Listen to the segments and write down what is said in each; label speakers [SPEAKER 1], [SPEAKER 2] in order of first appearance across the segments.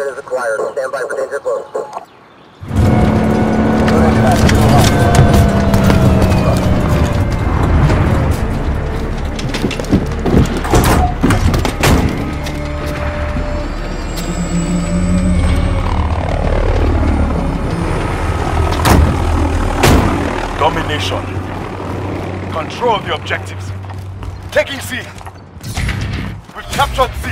[SPEAKER 1] Target is acquired. Stand by for danger close.
[SPEAKER 2] Domination. Control the objectives. Taking C. We've captured C.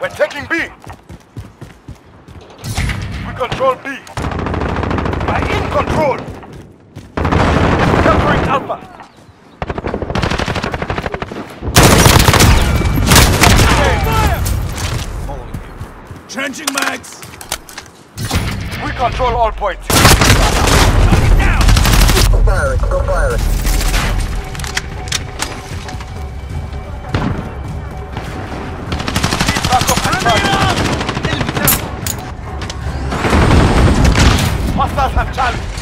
[SPEAKER 2] We're taking B. We control B. We're in control. Capturing Alpha.
[SPEAKER 3] Trenching mags!
[SPEAKER 2] We control all points.
[SPEAKER 1] Still firing. Still firing.
[SPEAKER 2] Back up and charge. Hostiles have Charlie.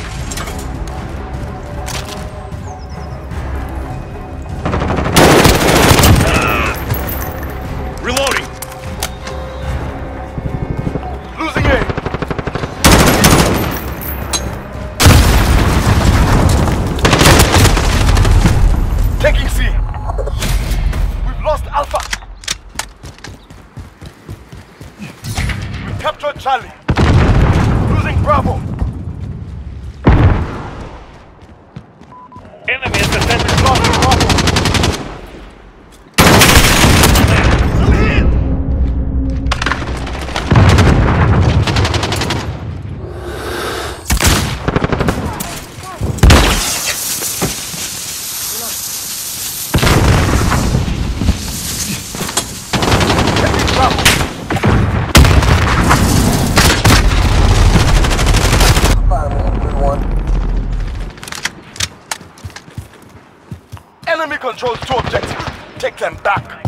[SPEAKER 2] Them back.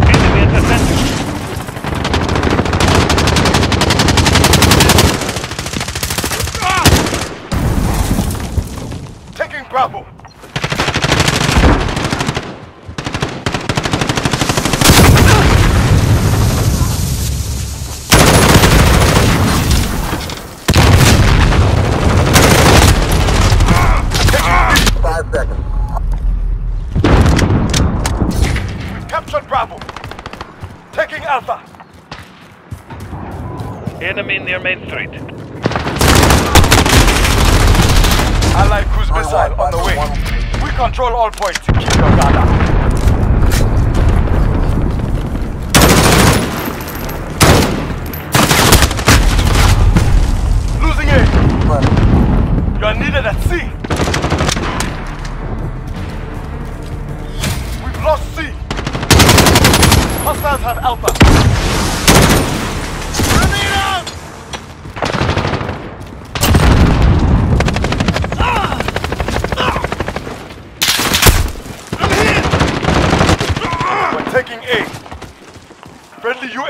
[SPEAKER 4] Enemy at
[SPEAKER 1] seconds.
[SPEAKER 2] Alpha.
[SPEAKER 4] Enemy near Main Street.
[SPEAKER 2] Allied cruise missile on the way. We control all points. Keep your guard up.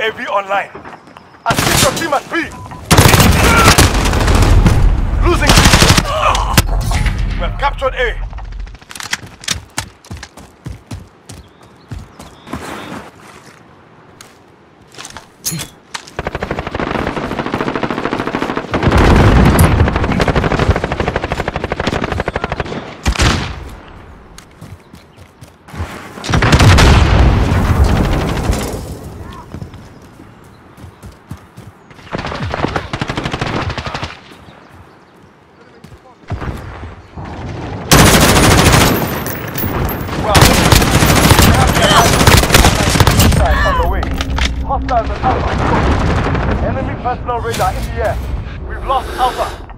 [SPEAKER 2] UAV online. Assist your team at B. Losing B. We have captured A. Well, we have the Allied missiles on the way. Hostiles at Alpha. Radar in the air. We've lost Alpha.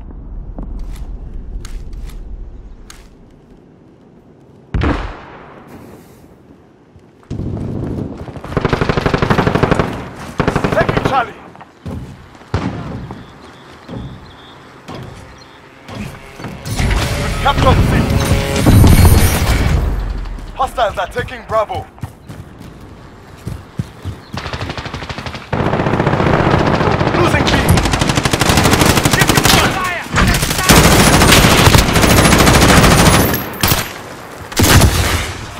[SPEAKER 2] Taking Charlie. We've. Hostiles are taking Bravo.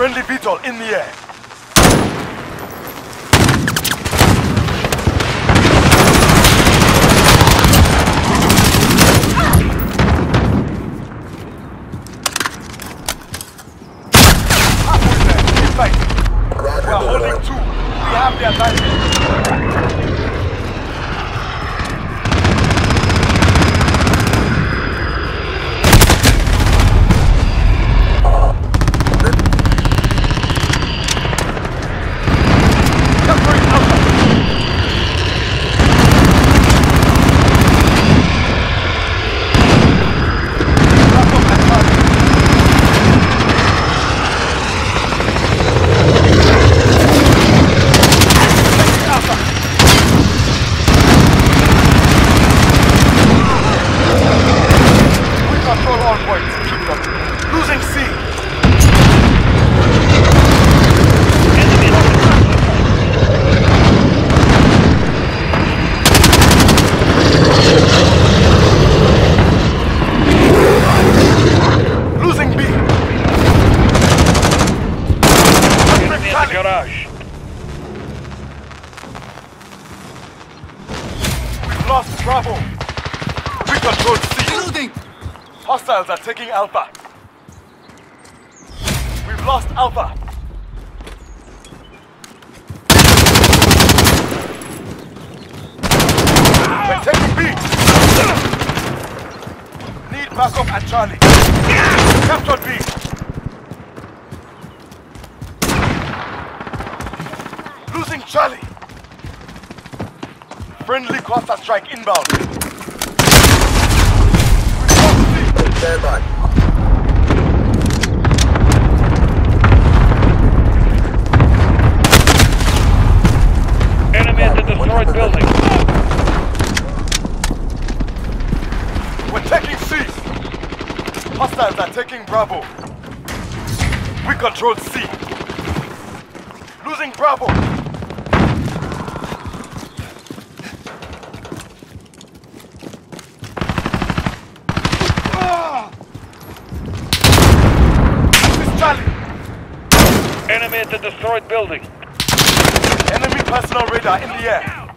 [SPEAKER 2] Friendly VTOL in the air. Halfway there, keep fighting.
[SPEAKER 1] Roger,
[SPEAKER 2] We are holding
[SPEAKER 1] Lord.
[SPEAKER 2] two. We have the advantage. Capturing Alpha. Bravo and Charlie. Taking Alpha. We control all points. Keep them. Losing C.
[SPEAKER 4] Enemy at the transfer point.
[SPEAKER 2] Losing B.
[SPEAKER 4] Enemy at the garage.
[SPEAKER 2] We've lost Bravo. We control C. Reloading. Hostiles are taking Alpha. We've lost Alpha. We're taking B. Need backup at Charlie. Capture B. Losing Charlie. Friendly cluster strike inbound. Taking C. Hostiles are taking Bravo. We control C. Losing Bravo. Ah! This is Charlie.
[SPEAKER 4] Enemy at the destroyed building.
[SPEAKER 2] Enemy personal radar in the air.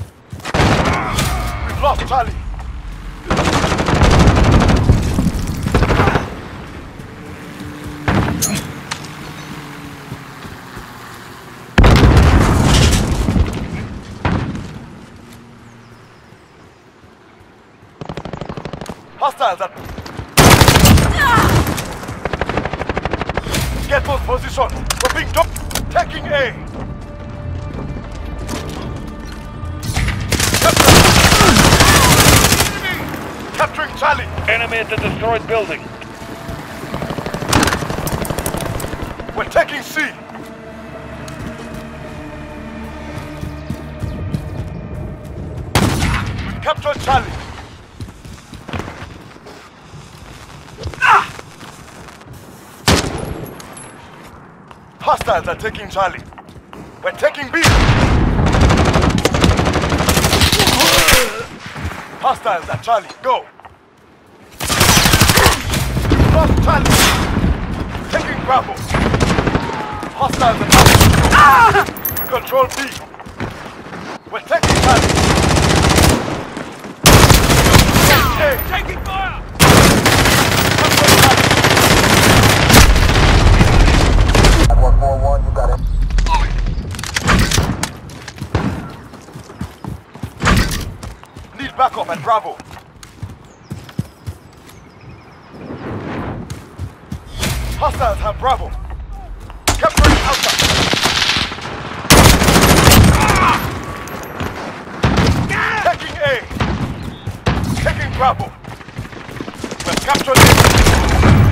[SPEAKER 2] We've lost Charlie. Hostiles are... Get those positions. We're being dumped. Taking A. Capturing Charlie.
[SPEAKER 4] Enemy at the destroyed building.
[SPEAKER 2] We're taking C. We've captured Charlie. Hostiles are taking Charlie. We're taking B. Hostiles at Charlie. Go. Lost Charlie. Taking Bravo. Hostiles at Charlie. We control B. We're taking Charlie. Hey, taking fire. Capture Charlie.
[SPEAKER 1] At 141, you got it.
[SPEAKER 2] Backup at Bravo. Hostiles have Bravo. Capturing Alpha. Taking A. Taking Bravo. We've captured.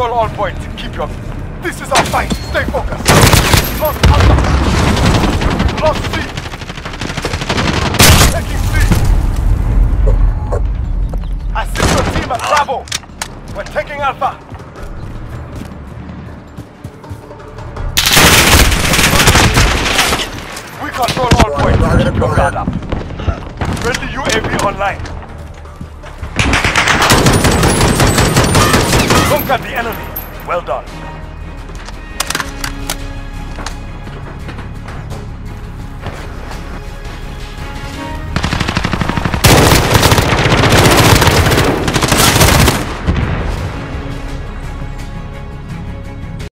[SPEAKER 2] Control all points. Conquer the enemy. Well done.